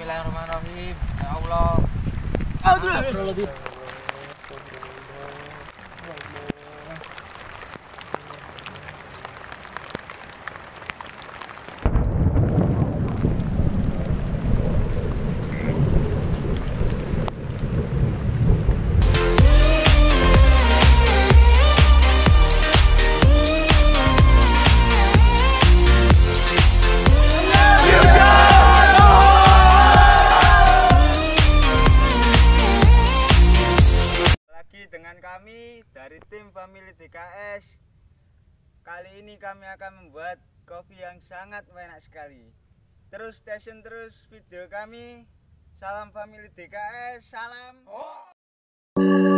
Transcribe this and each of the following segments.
Bismillahirrahmanirrahim. Ya Allah. Astagfirullahaladzim. Kami akan membuat kopi yang sangat enak sekali. Terus station terus video kami. Salam Family DKS, salam. Thank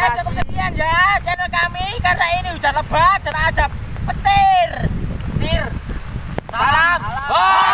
Kasih. cukup sekian ya channel kami karena ini hujan lebat dan ada petir. Petir. Salam. Horor.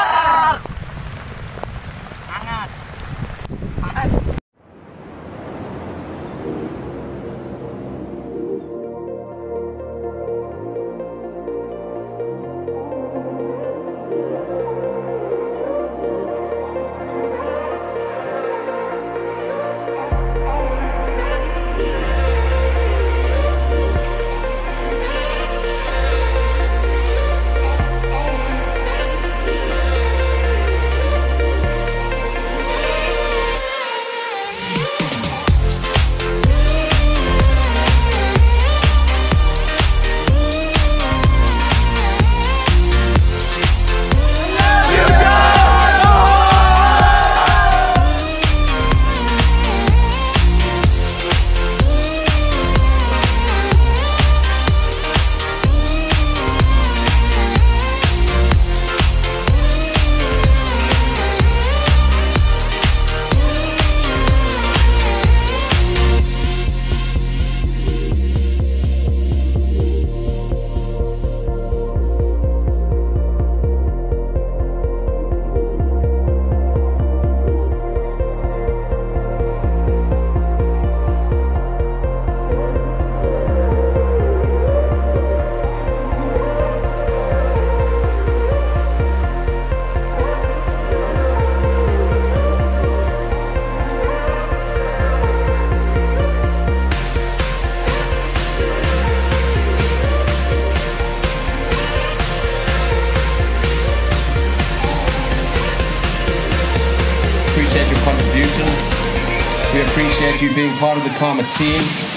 Appreciate you being part of the Karma team.